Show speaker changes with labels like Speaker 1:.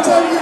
Speaker 1: I'll tell you.